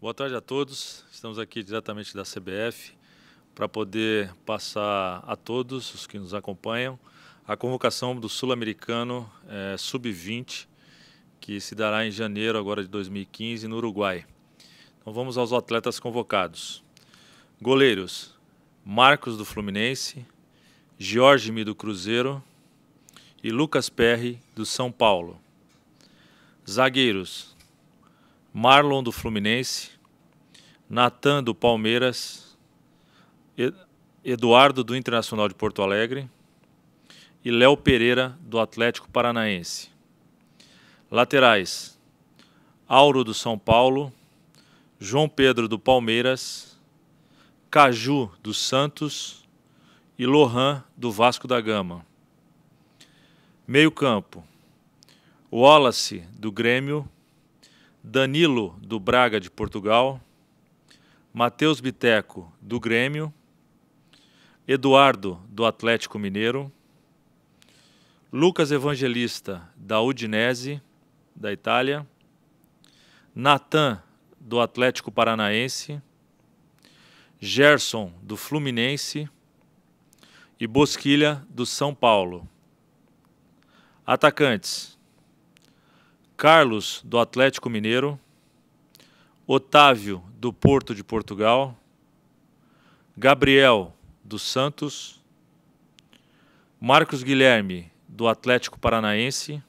Boa tarde a todos. Estamos aqui diretamente da CBF para poder passar a todos os que nos acompanham a convocação do Sul-Americano é, Sub-20, que se dará em janeiro agora de 2015 no Uruguai. Então vamos aos atletas convocados. Goleiros: Marcos do Fluminense, Jorge Mi do Cruzeiro e Lucas Perry do São Paulo. Zagueiros: Marlon do Fluminense, Natan do Palmeiras, Eduardo do Internacional de Porto Alegre e Léo Pereira do Atlético Paranaense. Laterais: Auro do São Paulo, João Pedro do Palmeiras, Caju do Santos e Lohan do Vasco da Gama. Meio-campo: Wallace do Grêmio, Danilo do Braga de Portugal, Matheus Biteco do Grêmio, Eduardo do Atlético Mineiro, Lucas Evangelista da Udinese da Itália, Natan do Atlético Paranaense, Gerson do Fluminense e Bosquilha do São Paulo. Atacantes: Carlos do Atlético Mineiro, Otávio do Porto de Portugal, Gabriel do Santos, Marcos Guilherme do Atlético Paranaense,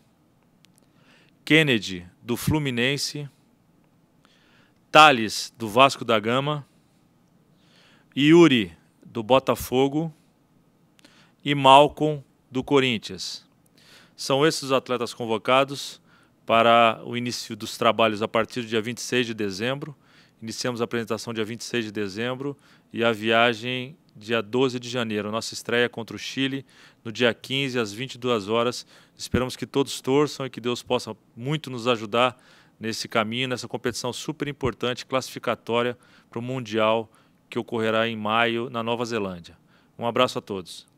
Kennedy do Fluminense, Thales do Vasco da Gama, Yuri do Botafogo. E Malcolm do Corinthians. São esses os atletas convocados para o início dos trabalhos a partir do dia 26 de dezembro. Iniciamos a apresentação dia 26 de dezembro e a viagem dia 12 de janeiro. Nossa estreia contra o Chile no dia 15 às 22 horas. Esperamos que todos torçam e que Deus possa muito nos ajudar nesse caminho, nessa competição super importante, classificatória para o Mundial que ocorrerá em maio na Nova Zelândia. Um abraço a todos.